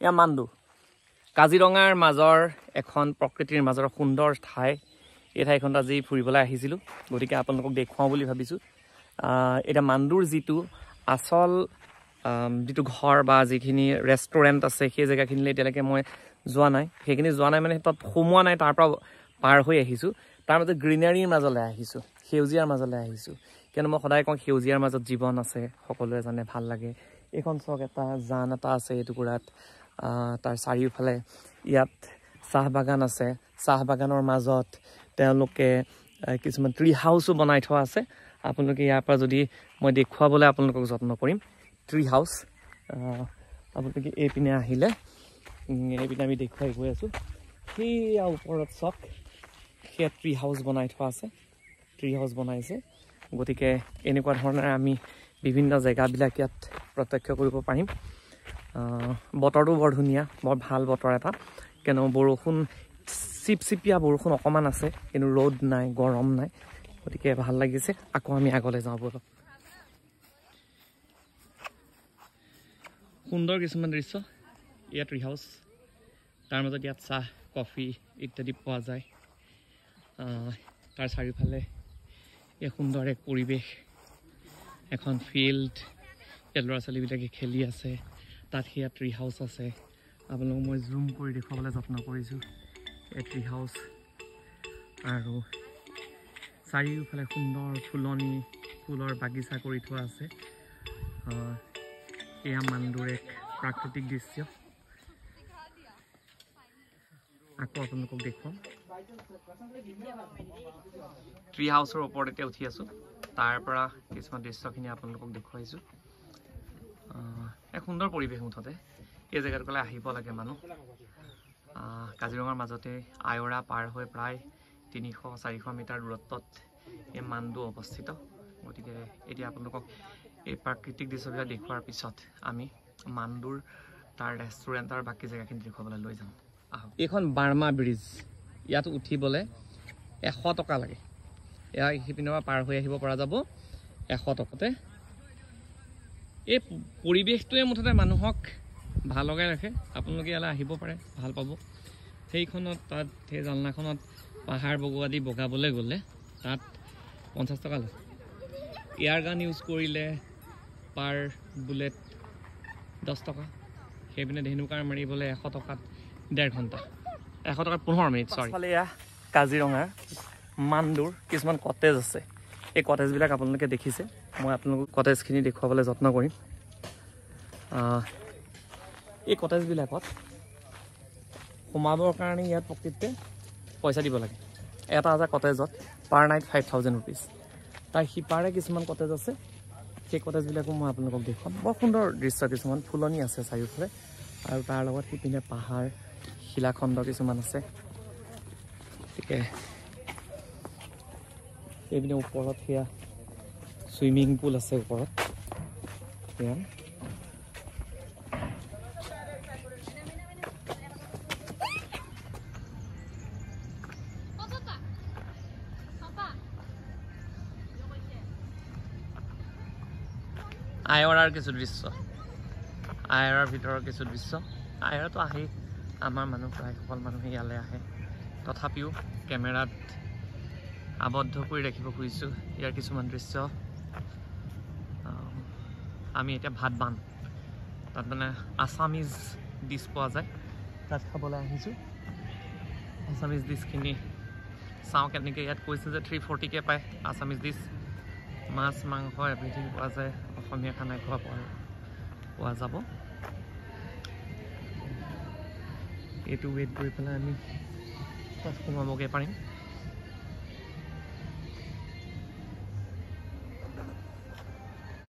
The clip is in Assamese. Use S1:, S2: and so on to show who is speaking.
S1: মান্দু কাজিৰঙাৰ মাজৰ এখন প্ৰকৃতিৰ মাজৰ সুন্দৰ ঠাই। এই ঠাইখনত আজি ফুৰিবলৈ আহিছিলোঁ। গতিকে আপোনালোকক দেখুৱাওঁ বুলি ভাবিছোঁ। এতিয়া মান্দুৰ যিটো আচল যিটো ঘৰ বা যিখিনি ৰেষ্টুৰেণ্ট আছে সেই জেগাখিনিলৈ এতিয়ালৈকে মই যোৱা নাই। সেইখিনি যোৱা নাই মানে তাত সোমোৱা নাই তাৰ পৰা পাৰ হৈ আহিছোঁ। তাৰ মাজত গ্ৰীনাৰীৰ মাজলৈ আহিছোঁ সেউজীয়াৰ মাজলৈ আহিছোঁ। কিয়নো মই সদায় কওঁ সেউজীয়াৰ মাজত জীৱন আছে সকলোৱে জানে ভাল লাগে। এইখন চাওক এটা জান এটা আছে এই টুকুৰাত। আহ, তাৰ চাৰিওফালে ইয়াত চাহ বাগান আছে। চাহ বাগানৰ মাজত তেওঁলোকে কিছুমান ট্ৰি হাউচো বনাই থোৱা আছে। আপোনালোকে ইয়াৰ পৰা যদি মই দেখুৱাবলৈ আপোনালোকক যত্ন কৰিম। ট্ৰি হাউচ আপোনালোকে এইপিনে আহিলে এইপিনে আমি দেখুৱাই গৈ আছোঁ। সেয়া ওপৰত চাওক সেয়া ট্ৰি হাউচ বনাই থোৱা আছে। ট্ৰি হাউচ বনাইছে। গতিকে এনেকুৱা ধৰণেৰে আমি বিভিন্ন জেগাবিলাক ইয়াত প্ৰত্যক্ষ কৰিব পাৰিম। বতৰটো বৰ ধুনীয়া বৰ ভাল বতৰ এটা। কিয়নো বৰষুণ চিপচিপীয়া বৰষুণ অকণমান আছে কিন্তু ৰ'দ নাই গৰম নাই। গতিকে ভাল লাগিছে। আকৌ আমি আগলৈ যাওঁ ব'লক সুন্দৰ কিছুমান দৃশ্য। ইয়াত ট্ৰি হাউচ তাৰ মাজত ইয়াত চাহ কফি ইত্যাদি পোৱা যায়। তাৰ চাৰিওফালে এই সুন্দৰ এক পৰিৱেশ। এখন ফিল্ড ইয়াত ল'ৰা ছোৱালীবিলাকে খেলি আছে। তাত সেয়া ট্ৰি হাউচ আছে। আপোনালোকক মই জুম কৰি দেখুৱাবলৈ যত্ন কৰিছোঁ। এই ট্ৰি হাউচ আৰু চাৰিওফালে সুন্দৰ ফুলনি ফুলৰ বাগিচা কৰি থোৱা আছে। এয়া মান্দুৰ এক প্ৰাকৃতিক দৃশ্য। আকৌ আপোনালোকক দেখুৱাম। ট্ৰি হাউচৰ ওপৰত এতিয়া উঠি আছোঁ। তাৰ পৰা কিছুমান দৃশ্যখিনি আপোনালোকক দেখুৱাইছোঁ। এক সুন্দৰ পৰিৱেশ মুঠতে। এই জেগাটুকুৰালৈ আহিব লাগে মানুহ। কাজিৰঙাৰ মাজতে আয়ৰা পাৰ হৈ প্ৰায় তিনিশ চাৰিশ মিটাৰ দূৰত্বত এই মান্দু অৱস্থিত। গতিকে এতিয়া আপোনালোকক এই প্ৰাকৃতিক দৃশ্যবিলাক দেখুওৱাৰ পিছত আমি মান্দুৰ তাৰ ৰেষ্টুৰেণ্ট আৰু বাকী জেগাখিনি দেখুৱাবলৈ লৈ যাম। আহক। এইখন বাৰ্মা ব্ৰিজ। ইয়াত উঠিবলৈ এশ টকা লাগে। এয়া সিপিনৰ পৰা পাৰ হৈ আহিব পৰা যাব এশ টকাতে। এই পৰিৱেশটোৱে মুঠতে মানুহক ভাল লগাই ৰাখে। আপোনালোকে ইয়ালৈ আহিব পাৰে ভাল পাব। সেইখনত তাত সেই জালনাখনত পাহাৰ বগোৱা দি বগাবলৈ গ'লে তাত পঞ্চাছ টকা লয়। এয়াৰ গান ইউজ কৰিলে পাৰ বুলেট দহ টকা। সেইপিনে ধেনুকাৰ মাৰিবলৈ এশ টকাত ডেৰ ঘণ্টা। এশ টকাত পোন্ধৰ মিনিট চৰি কাজিৰঙাৰ মান্দুৰ। কিছুমান কটেজ আছে। এই কটেজবিলাক আপোনালোকে দেখিছে। মই আপোনালোকক কটেজখিনি দেখুৱাবলৈ যত্ন কৰিম। এই কটেজবিলাকত সোমাবৰ কাৰণে ইয়াত প্ৰকৃততে পইচা দিব লাগে। এটা এটা কটেজত per night five thousand rupees তাৰ সিপাৰে কিছুমান কটেজ আছে। সেই কটেজবিলাকো মই আপোনালোকক দেখুৱাম। বৰ সুন্দৰ দৃশ্য কিছুমান ফুলনি আছে চাৰিওফালে। আৰু তাৰ লগত সিপিনে পাহাৰ শিলাখণ্ড কিছুমান আছে। গতিকে এইপিনে ওপৰত সেয়া চুইমিং পুল আছে ওপৰত। সেয়া। আয়ৰাৰ কিছু দৃশ্য। আয়ৰাৰ ভিতৰৰ কিছু দৃশ্য। আয়ৰাটো আহেই আমাৰ মানুহ প্ৰায় সকল মানুহে ইয়ালৈ আহে। তথাপিও কেমেৰাত আবদ্ধ কৰি ৰাখিব খুজিছোঁ। ইয়াৰ কিছুমান দৃশ্য। আম, এতিয়া ভাত বান। তাত মানে আছামিজ ডিছ পোৱা যায়। তাত খাবলৈ আহিছোঁ। আছামিজ ডিছখিনি চাওঁ কেনেকৈ ইয়াত কৈছে যে থ্ৰী ফৰ্টিকৈ পায় আছামিজ ডিছ মাছ মাংস এভৰিথিং পোৱা যায়। অসমীয়া খানা খোৱা পোৱা পোৱা যাব। এইটো ৱেইট কৰি পেলাই আমি তাত সোমাবগৈ পাৰিম।